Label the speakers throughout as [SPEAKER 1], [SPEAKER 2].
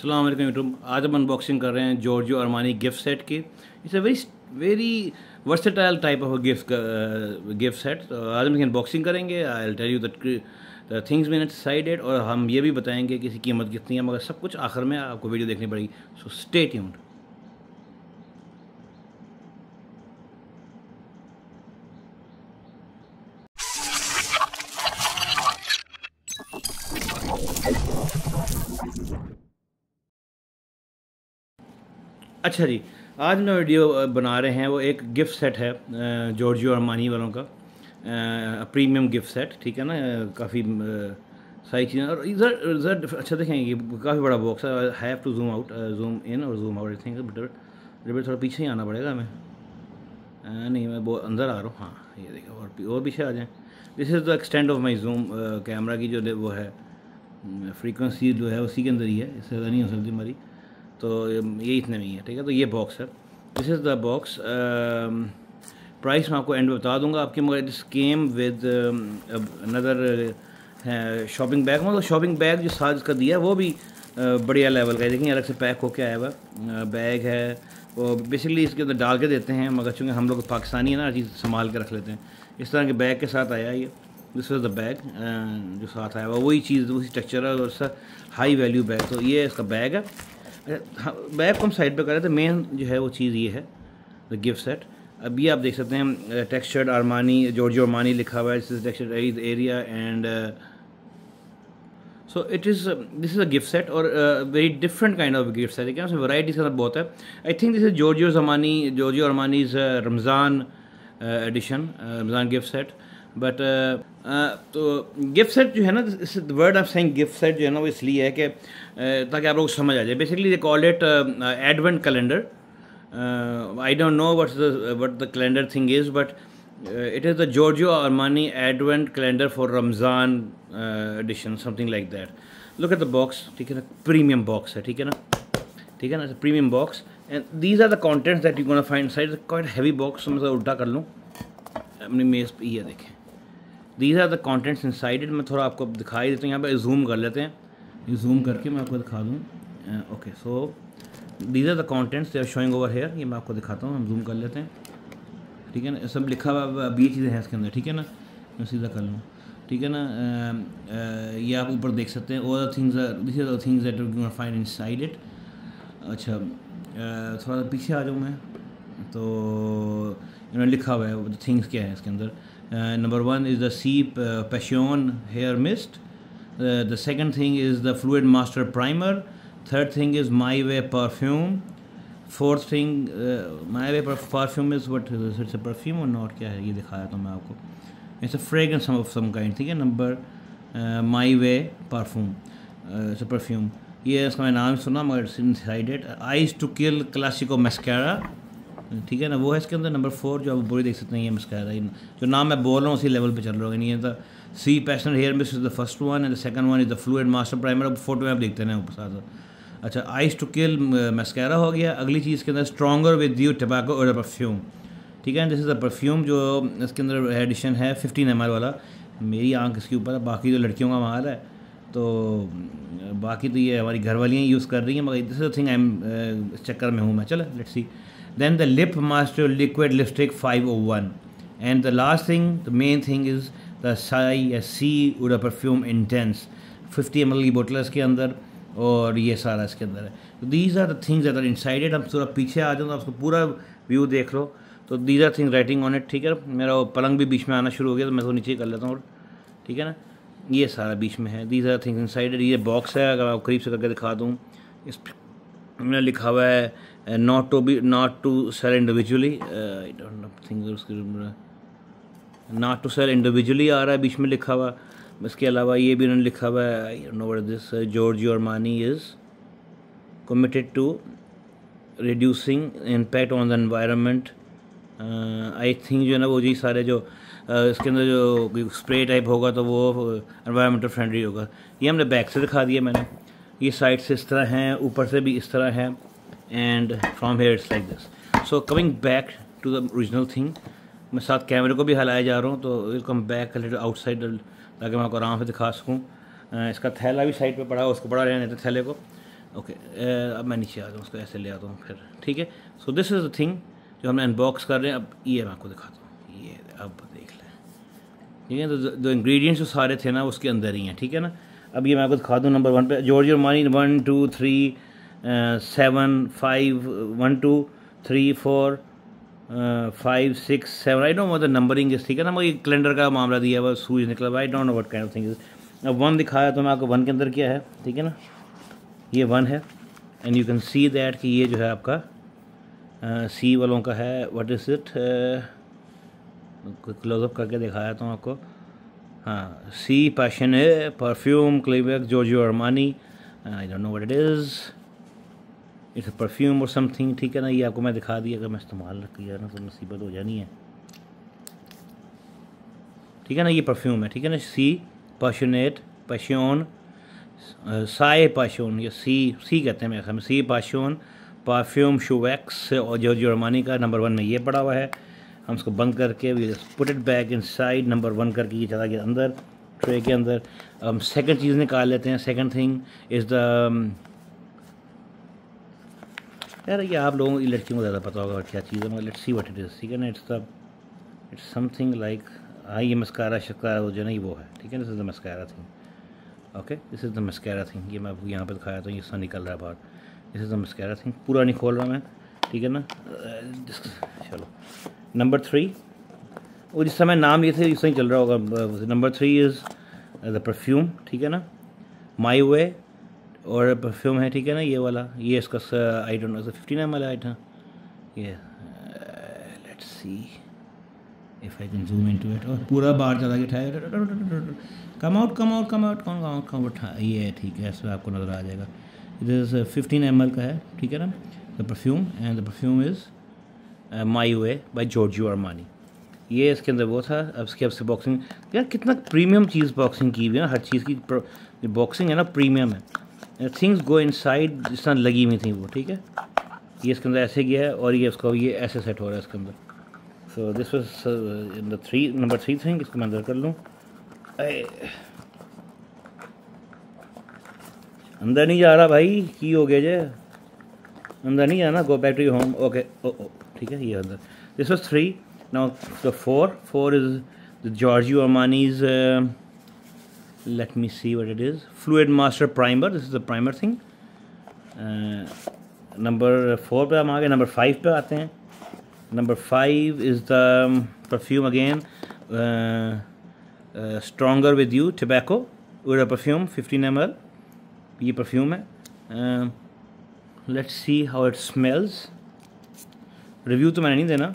[SPEAKER 1] अस्सलाम वालेकुम यूट्यूब आज हम अनबॉक्सिंग कर रहे हैं जॉर्जियो अरमानी गिफ्ट सेट की। It's a very very versatile type of gift gift set आज हम अनबॉक्सिंग करेंगे। I tell you the things mean sided और हम ये भी बताएँगे कि इसकी कीमत कितनी है, मगर सब कुछ आखिर में आपको वीडियो देखनी पड़ेगी। सो स्टे ट्यून्ड अच्छा जी, आज मैं वीडियो बना रहे हैं, वो एक गिफ्ट सेट है जॉर्जियो अरमानी वालों का प्रीमियम गिफ्ट सेट, ठीक है ना काफ़ी सारी चीज़ें, और इधर इधर अच्छा देखेंगे काफ़ी बड़ा बॉक्स है have to zoom out zoom in और जूम आउट थिंक, बट थोड़ा पीछे ही आना पड़ेगा हमें। नहीं, मैं अंदर आ रहा हूँ हाँ ये देखो, और और पीछे आ जाएँ। This is the extent of my zoom camera की जो वो है फ्रीक्वेंसी जो है, उसी के अंदर ही है, इससे ज़्यादा नहीं हो सकती हमारी। तो ये इतने में ही है ठीक है? तो ये बॉक्स है। This is the box price मैं आपको एंड में बता दूँगा आपके मगर this came with another shopping bag मतलब शॉपिंग बैग जो साथ इसका दिया है वो भी uh, बढ़िया लेवल का है। देखिए अलग से पैक होके आया हुआ बैग है। वो बेसिकली इसके अंदर डाल के देते हैं मगर चूँकि हम लोग पाकिस्तानी है ना हर चीज़ संभाल के रख लेते हैं। इस तरह के बैग के साथ आया ये। दिस इज़ द बैग जो साथ आया हुआ वही चीज़ वही स्ट्रक्चर है और उसका हाई वैल्यू बैग तो ये इसका बैग है। बैग को हम साइड पे करें तो मेन जो है वो चीज़ ये है द गिफ्ट सेट अभी आप देख सकते हैं टेक्सचर्ड आरमानी जॉर्जियो आरमानी लिखा हुआ है is textured area and so it is this is a gift set और very different kind of gift set है। उसमें वराइटीज़ का बहुत है? I think this is Giorgio Zamani Giorgio Armani is Ramzan edition Ramzan gift set but तो gift set जो है ना word of saying gift set जो है ना, वो इसलिए है कि ताकि आप लोग समझ आ जाए। Basically they call it advent calendar I don't know what the what the calendar thing is but it is the Giorgio Armani advent calendar for Ramzan edition something like that look at the box ठीक है ना? Premium box है, ठीक है ना? ठीक है ना? Premium box and these are the contents that you gonna find side quite heavy box मैं उल्टा कर लूँ। अपनी मेज़ पे ये देखें। These are the contents inside मैं थोड़ा आपको दिखाई देता हूँ, यहाँ पे जूम कर लेते हैं। जूम करके मैं आपको दिखा दूँ। Okay so these are the contents are showing over here ये मैं आपको दिखाता हूँ, हम जूम कर लेते हैं। ठीक है ना? सब लिखा हुआ, अब ये चीज़ें हैं इसके अंदर, ठीक है ना? मैं सीधा कर लूँ। ठीक है ना? ये आप ऊपर देख सकते हैं और things this are things that you find inside it अच्छा थोड़ा सा पीछे आ जाऊँ मैं? तो इन्होंने लिखा हुआ है थिंग्स क्या है इसके अंदर? number one is the sea passion hair mist the second thing is the fluid master primer third thing is my way perfume fourth thing uh, my way perfume is what it's a perfume or not क्या है ये दिखाया था मैं आपको it's a fragrance of some kind ठीक है number my way perfume uh, it's a perfume ये इसका मैं नाम सुना मगर इनसाइडेड eyes to kill classico mascara ठीक है ना? वो है इसके अंदर नंबर फोर जो आप बुरी देख सकते हैं, ये मस्कैरा जो नाम मैं बोल रहा हूँ, उसी लेवल पे चल रहा होगा। नहीं है तो Si Passione hair mist is the first one and the second one is the fluid master primer अब फ़ोटो में आप देखते हैं ऊपर साथ अच्छा आइस टू किल मस्कैरा हो गया। अगली चीज़ के अंदर स्ट्रॉगर विद यू टबाको और परफ्यूम ठीक है दिस इज़ द परफ्यूम जो इसके अंदर एडिशन है फिफ्टीन एम वाला। मेरी आँख इसके ऊपर है, बाकी जो लड़कियों का माल है। तो बाकी तो ये हमारी घर वालियाँ यूज़ कर रही हैं, मगर this is thing I am चक्कर में हूँ मैं। चलो let's see then the lip master liquid lipstick 501 and the last thing, the main thing is the Sai C Uda perfume intense. 50 ml की बोतल इसके अंदर और ये सारा इसके अंदर है। तो these are the things that are inside it हम थोड़ा पीछे आ जाओ तो आपको पूरा व्यू देख लो। तो these are things writing on it ठीक है? मेरा पलंग भी बीच में आना शुरू हो गया तो मैं तो नीचे कर लेता हूँ ठीक है ना? ये सारा बीच में है। दीज आर थिंग्स इनसाइडेड ये बॉक्स है, अगर आप करीब से करके दिखा दूँ। इस लिखा हुआ है not to be not to sell individually I don't उसकी नॉट टू सेल इंडिविजुअली आ रहा है बीच में लिखा हुआ इसके अलावा ये भी उन्होंने लिखा हुआ है I know what this Giorgio Armani is committed to reducing impact on the environment I think जो है ना वो जी सारे जो uh, इसके अंदर जो स्प्रे टाइप होगा तो वो एनवायरमेंटल फ्रेंडली होगा। ये हमने बैक से दिखा दिया मैंने। ये साइड से इस तरह हैं ऊपर से भी इस तरह है। And from here it's like this so coming back to the original thing मैं साथ कैमरे को भी हलाया जा रहा हूँ तो विल कम बैक आउटसाइड ताकि मैं आपको आराम से दिखा सकूँ। इसका थैला भी साइड पे पड़ा उसको पड़ा रहने थे थैले को। ओके अब मैं नीचे आ जाऊँ उसको ऐसे ले आता हूँ फिर, ठीक है? So this is the thing जो हमने अनबॉक्स कर रहे हैं। अब ये मैं आपको दिखाता हूँ। ये अब देख लें। ठीक है तो जो इंग्रेडिएंट्स जो सारे थे ना, उसके अंदर ही हैं, ठीक है ना? अब ये मैं आपको दिखा दूँ नंबर वन पे Giorgio Armani one two three seven five one two three four five six seven I don't know the numbering इस ठीक है ना? मुझे कैलेंडर का मामला दिया हुआ सूज निकला I don't know what kind of thing अब वन दिखाया तो मैं आपको वन के अंदर क्या है ठीक है ना? ये वन है and you can see that कि ये जो है आपका सी uh, वालों का है व्हाट इज़ इट क्लोजअप करके दिखाया तो आपको। हाँ Si Passion perfume क्लेबैक Giorgio Armani I don't know what it is it's perfume और समथिंग ठीक है ना? ये आपको मैं दिखा दिया, अगर मैं इस्तेमाल रख किया ना तो मुसीबत हो जानी है। ठीक है ना? ये परफ्यूम है, ठीक है ना? सी पैशनेट पैशन साए पाशोन या सी सी कहते हैं मेरे ख्याल में। सी पाशोन परफ्यूम शूवैक्स और जो जर्मानी का नंबर वन में ये पड़ा हुआ है। हम उसको बंद करके put it back inside number one करके, ये चला गया अंदर ट्रे के अंदर। हम सेकेंड चीज़ निकाल लेते हैं। सेकेंड थिंग इज़ द यार, ये आप लोगों की लड़कियों को ज़्यादा पता होगा क्या चीज़ है, मगर let's see what it is ठीक है ना? It's the it's something like हाँ ये मस्कारा शक्कारा जो ना वो है, ठीक है ना? This is the mascara thing okay this is the mascara thing ये मैं आपको यहाँ पर दिखाया था, ये सा निकल रहा है बाहर। This is the mascara thing पूरा नहीं खोल रहा मैं, ठीक है ना? चलो नंबर थ्री और जिस समय नाम ये थे इस ही चल रहा होगा number three is the perfume ठीक है ना? माई वे और परफ्यूम है, ठीक है ना, ये वाला। ये इसका I don't know fifty nine वाला आइटम ये let's see if I can zoom into it और पूरा बाहर चला गया come out come out come out come out come out ये है ठीक है, इसमें आपको नज़र आ जाएगा। इट इज़ फिफ्टीन एम का है, ठीक है ना? The perfume and the perfume is my way by Giorgio Armani ये इसके अंदर वो था, अब इसके, अब से बॉक्सिंग यार, कितना प्रीमियम चीज़ बॉक्सिंग की हुई है ना, हर चीज़ की बॉक्सिंग है ना प्रीमियम है। थिंग्स गो इन साइड जिस तरह लगी हुई थी वो, ठीक है? ये इसके अंदर ऐसे गया है और ये उसका ये ऐसे सेट हो रहा है इसके अंदर। So this was three number three thing इसको मैं अंदर कर लूँ। अंदर नहीं जा रहा भाई, की हो गया जे? अंदर नहीं जाना go back to home okay ओ ओ ठीक है, ये अंदर। This was three now four four is Giorgio Armani's let me see what it is. Fluid master primer, this is the primer thing. Number four पे हम आ गए नंबर फाइव पे आते हैं. Number five is the perfume again stronger with you tobacco और perfume fifteen M L ये perfume है. Let's see how it smells review तो मैंने नहीं देना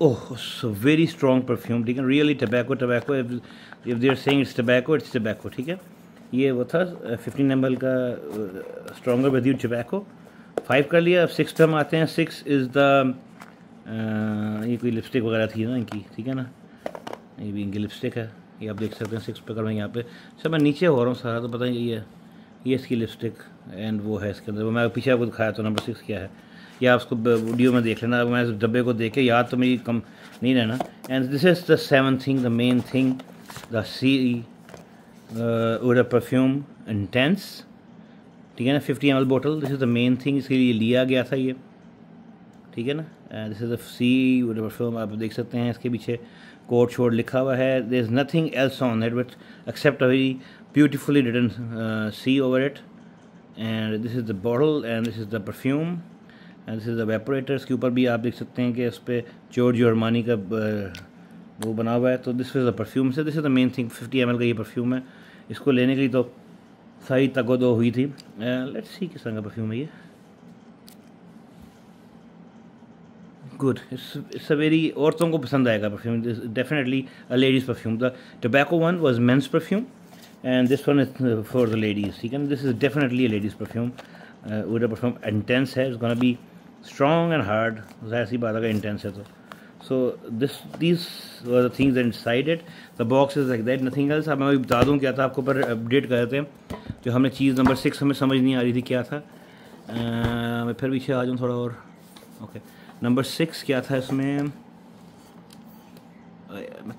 [SPEAKER 1] ओह वेरी स्ट्रॉन्ग परफ्यूम ठीक है really tobacco tobacco if they're saying it's tobacco it's tobacco ठीक है? ये वो था फिफ्टीन एम का stronger with you tobacco five कर लिया, अब सिक्स पे हम आते हैं सिक्स इज़ द ये कोई लिपस्टिक वगैरह थी ना इनकी, ठीक है ना? ये भी इनकी लिपस्टिक है, ये आप देख सकते हैं सिक्स पे मैं यहाँ पे। सर मैं नीचे हो रहा हूँ सारा तो पता ही ये ये इसकी लिपस्टिक एंड वो है इसके अंदर। वो मैं पीछे आपको दिखाया तो नंबर सिक्स क्या है। या उसको वीडियो में देख लेना। मैं डब्बे को देख के याद तो मेरी कम नहीं रहना। And this is the seven thing the main thing the Si और परफ्यूम इंटेंस ठीक है ना? Fifty M L bottle this is the main thing इसके लिए लिया गया था ये। ठीक है ना? This is the Si perfume आप देख सकते हैं, इसके पीछे कोड शोड लिखा हुआ है। There is nothing else on it which except a very beautifully written Si over it and this is the bottle and this is the perfume this is the vaporizer इसके ऊपर भी आप देख सकते हैं कि इस पर जॉर्ज अरमानी का वो बना हुआ है। तो दिस इज़ द परफ्यूम से this is the main thing fifty M का ये परफ्यूम है। इसको लेने के लिए तो तगो दो हुई थी। लेट्स सी किस तरह का परफ्यूम है ये। गुड इट्स अ वेरी औरतों को पसंद आएगा perfume definitely a ladies perfume the tobacco one was men's perfume and this one is for the ladies ठीक है this is definitely a ladies perfume वो परफ्यूम इंटेंस है। It's gonna be strong and hard ज़ाहिर सी बात अगर intense है तो। So this these were the things inside it the box is like that nothing अब मैं बता दूँ क्या था आपको ऊपर अपडेट कर रहे थे जो हमने चीज़ नंबर सिक्स हमें समझ नहीं आ रही थी क्या था। uh, मैं फिर पीछे आ जाऊँ थोड़ा और। ओके नंबर सिक्स क्या था इसमें?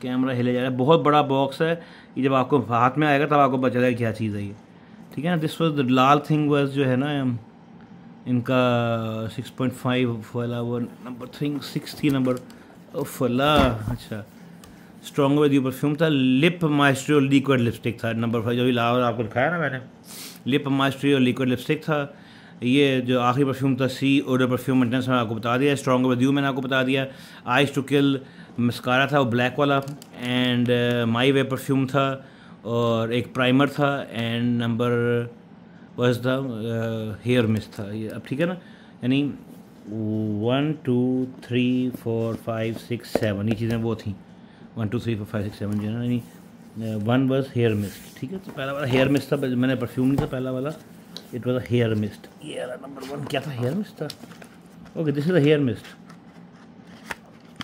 [SPEAKER 1] कैमरा हिले जा रहा है। बहुत बड़ा बॉक्स है। ये जब आपको हाथ में आएगा तब आपको पता चलेगा क्या चीज़ है ये। ठीक है ना? दिस वॉज़ द लाल थिंग वॉज़ जो है ना इनका सिक्स पॉइंट फाइव वाला वो नंबर थिंग सिक्स थी नंबर फला अच्छा। स्ट्रॉन्ग विद यू परफ्यूम था लिप माइस्ट्री और लिक्विड लिपस्टिक था नंबर फाइव जो भी लाल आपको दिखाया ना मैंने। लिप माइस्ट्री और लिक्विड लिपस्टिक था, ये जो आखिरी परफ्यूम था सी ओडर परफ्यूम मेंटेनेंस मैंने आपको बता दिया स्ट्रॉन्ग विद यू मैंने आपको बता दिया आइस टू किल मस्कारा था, वो ब्लैक वाला एंड माई वे परफ्यूम था, और एक प्राइमर था and number was the hair mist था ये, अब ठीक है ना? यानी one two three four five six seven ये चीज़ें वो थी। One two three four five six seven जो है ना, यानी वन वॉज़ हेयर मिस्ट ठीक है? तो पहला वाला हेयर मिस्ट था मैंने परफ्यूम नहीं था पहला वाला it was a hair mist ये नंबर वन क्या था? हेयर मिस्ट था okay this is a hair mist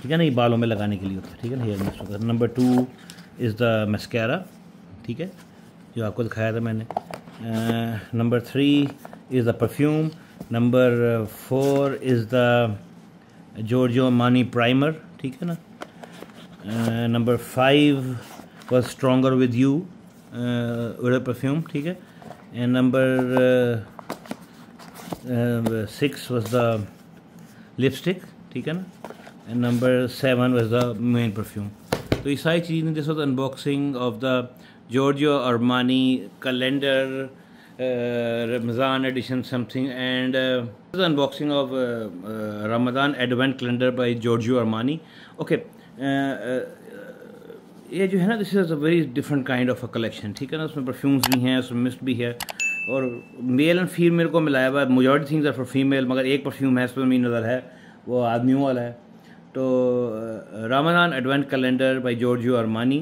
[SPEAKER 1] ठीक है ना, ये बालों में लगाने के लिए होता है, ठीक है ना हेयर मिस्ट होता है number two is the mascara ठीक है? जो आपको दिखाया था मैंने। number three is the perfume number four is the Giorgio Armani primer ठीक है ना number five was stronger with you perfume ठीक है and number six was the lipstick ठीक है ना and number seven was the men perfume तो ये सारी चीज़ें this was unboxing of the Giorgio Armani calendar this is unboxing of uh, uh, Ramadan Advent calendar by Giorgio Armani. Okay ये जो है ना this is a very different kind of a collection ठीक है ना? उसमें परफ्यूम्स भी हैं उसमें मिस्ट भी है और मेल एंड फीमेल को मिलाया हुआ है। Majority things are for female मगर एक परफ्यूम है इसमें भी नज़र है वो आदमियों वाला है। तो Ramadan advent calendar by Giorgio Armani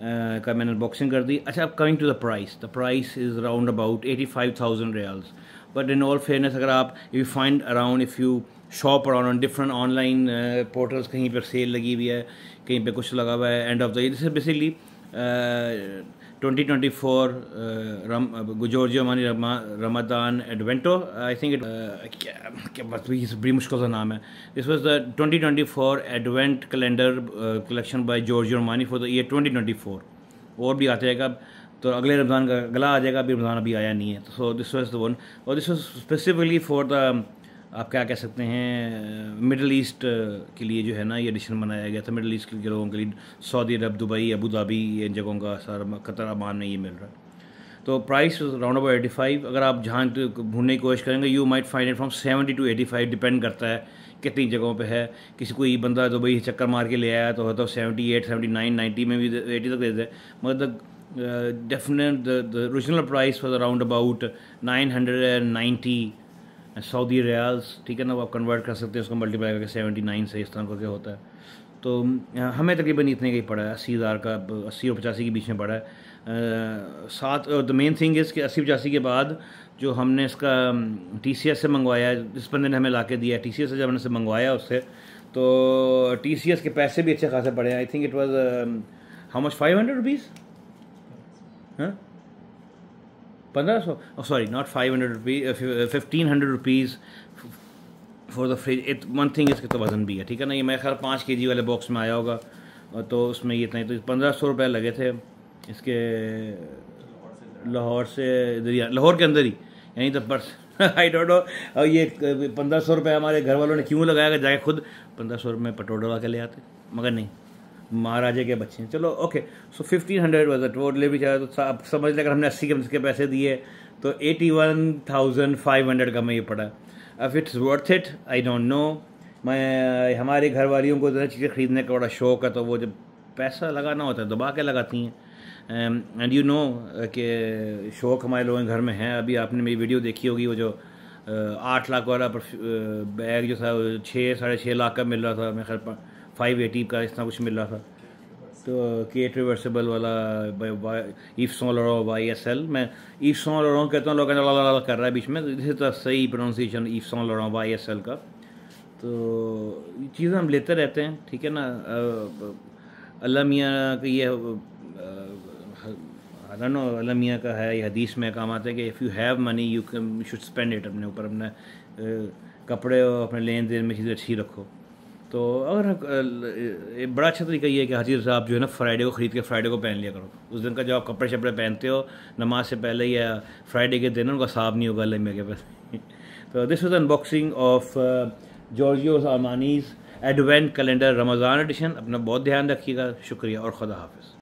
[SPEAKER 1] का मैंने अनबॉक्सिंग कर दी। अच्छा अब coming to the price the price is around about eighty five thousand riyals but in all fairness अगर आप you find around if you shop around different online portals कहीं पर सेल लगी हुई है, कहीं पर कुछ लगा हुआ है end of the this is basically twenty twenty four Giorgio Armani Ramadan, advent I think it क्या बड़ी मुश्किल सा नाम है। This was the twenty twenty four advent calendar collection by Giorgio Armani for the year twenty twenty four. और भी आते जाएगा तो अगले रमज़ान का गला आ जाएगा, अभी रमज़ान अभी आया नहीं है। So this was the one और this was specifically for the आप क्या कह सकते हैं मिडल ईस्ट के लिए जो है ना ये एडिशन बनाया गया था। मिडल ईस्ट के लोगों के लिए Saudi Arab, Dubai, Abu Dhabi, इन जगहों का सारा कतर अमान में ये मिल रहा। है तो price round about eighty five अगर आप जहाँ ढूँढने की कोशिश करेंगे you might find it from seventy two eighty five depend करता है कितनी जगहों पे है। किसी कोई बंदा दुबई चक्कर मार के ले आया तो होता seventy eight seventy nine ninety में भी एटी तक देते हैं मगर the definite the original price for around about nine hundred and ninety Saudi riyals ठीक है ना, वो आप कन्वर्ट कर सकते हैं, उसको मल्टीप्लाई करके सेवेंटी नाइन से इस तरह करके होता है। तो हमें तकरीबन इतने का ही पड़ा है, अस्सी हज़ार का, अस्सी और पचासी के बीच में पड़ा है। सात द मेन थिंग इज़ कि अस्सी पचासी के बाद जो हमने इसका टी सी एस से मंगवाया, जिस बंदे ने हमें ला के दिया टी सी एस से जब हमने से मंगवाया उससे तो टी सी एस के पैसे भी अच्छे खासे पड़े I think it was how much five hundred rupees हाँ? पंद्रह सौ sorry not five hundred rupees fifteen hundred rupees for the fridge it one thing इसके तो वज़न भी है, ठीक है ना? ये मेरे ख्याल पाँच के जी वाले बॉक्स में आया होगा तो उसमें ये इतना तो पंद्रह सौ रुपये लगे थे इसके लाहौर से लाहौर के अंदर ही यहीं तो पर्स आई डोंट नो ये पंद्रह सौ रुपये हमारे घर वालों ने क्यों लगाया जाके खुद पंद्रह सौ रुपये पेट्रोल डलवा के ले आते? मगर नहीं। महाराजे के बच्चे हैं। चलो okay so fifteen hundred was वो डिलीवरी चार्ज तो आप समझ लें अगर हमने अस्सी के पैसे दिए। तो eighty one thousand five hundred का मैं ये पड़ा अब it's worth it I don't know मैं, हमारे घर वालियों को ज़रा चीज़ें ख़रीदने का बड़ा शौक़ है तो वो जब पैसा लगाना होता है, दबा के लगाती हैं। एंड यू नो कि शौक़ हमारे लोगों के घर में है। अभी आपने मेरी वीडियो देखी होगी, वो जो आठ लाख वाला बैग जो था छः साढ़े छः लाख का मिल रहा था, मैं खैर फाइव एटी का इस तरह कुछ मिल रहा था। तो केट रिवर्सिबल वाला ईफ सो लड़ो वाई एस एल, मैं ईफ सो लड़ो कहता हूँ, लोग कर रहा है बीच में। इज़ द सही प्रोनाउंसिएशन ईफ सो लड़ो वाई एस एल का। तो चीज़ें हम लेते रहते हैं, ठीक है ना? अल्लाह मियाँ का ये नो अल्लाह मियाँ का है, ये हदीस में काम आता है कि if you have money you can should spend it अपने ऊपर, अपने कपड़े और अपने लेन देन में चीज़ें अच्छी रखो। तो अगर बड़ा अच्छा तरीका ये है कि हाजिर साहब जो है ना फ्राइडे को ख़रीद के फ्राइडे को पहन लिया करो। उस दिन का जो आप कपड़े शपड़े पहनते हो, नमाज़ से पहले या फ्राइडे के दिन, उनका साफ़ नहीं होगा लम्बे के पास तो this was unboxing of Giorgio Armani's advent calendar Ramzan edition अपना बहुत ध्यान रखिएगा। शुक्रिया और ख़ुदा हाफिज़।